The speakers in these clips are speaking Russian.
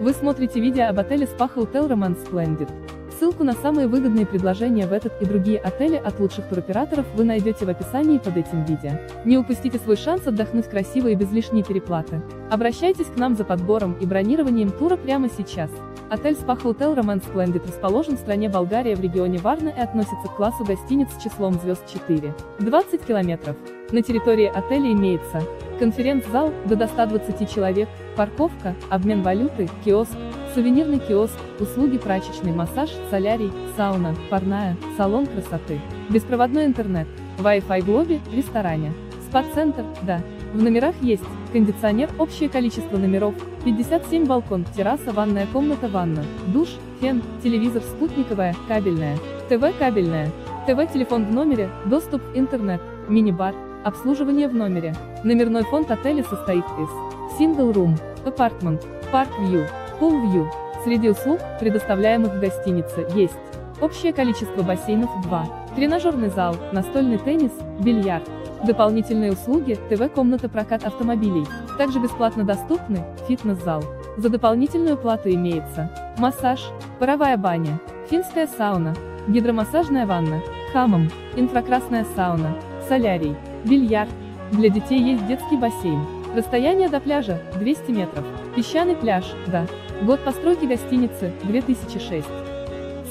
Вы смотрите видео об отеле Spa Hotel Romance Splendid. Ссылку на самые выгодные предложения в этот и другие отели от лучших туроператоров вы найдете в описании под этим видео. Не упустите свой шанс отдохнуть красиво и без лишней переплаты. Обращайтесь к нам за подбором и бронированием тура прямо сейчас. Отель Spa Hotel Romance Splendid расположен в стране Болгария в регионе Варна и относится к классу гостиниц с числом звезд 4. 20 километров. На территории отеля имеется конференц-зал до до 120 человек, парковка, обмен валюты, киоск, сувенирный киоск, услуги прачечный массаж, солярий, сауна, парная, салон красоты, беспроводной интернет, Wi-Fi в лобби, ресторане, спа-центр, да. В номерах есть кондиционер, общее количество номеров, 57 балкон, терраса, ванная комната, ванна, душ, фен, телевизор, спутниковая, кабельная, ТВ кабельная, ТВ-телефон в номере, доступ интернет, мини-бар, обслуживание в номере. Номерной фонд отеля состоит из Single Room, Apartment, Park View, Pool View. Среди услуг, предоставляемых в гостинице, есть общее количество бассейнов 2, тренажерный зал, настольный теннис, бильярд, Дополнительные услуги, ТВ-комната прокат автомобилей. Также бесплатно доступны, фитнес-зал. За дополнительную плату имеется массаж, паровая баня, финская сауна, гидромассажная ванна, хамам, инфракрасная сауна, солярий, бильярд. Для детей есть детский бассейн. Расстояние до пляжа – 200 метров. Песчаный пляж, да. Год постройки гостиницы – 2006.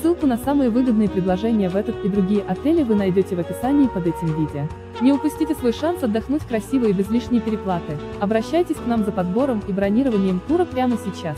Ссылку на самые выгодные предложения в этот и другие отели вы найдете в описании под этим видео. Не упустите свой шанс отдохнуть красиво и без лишней переплаты. Обращайтесь к нам за подбором и бронированием тура прямо сейчас.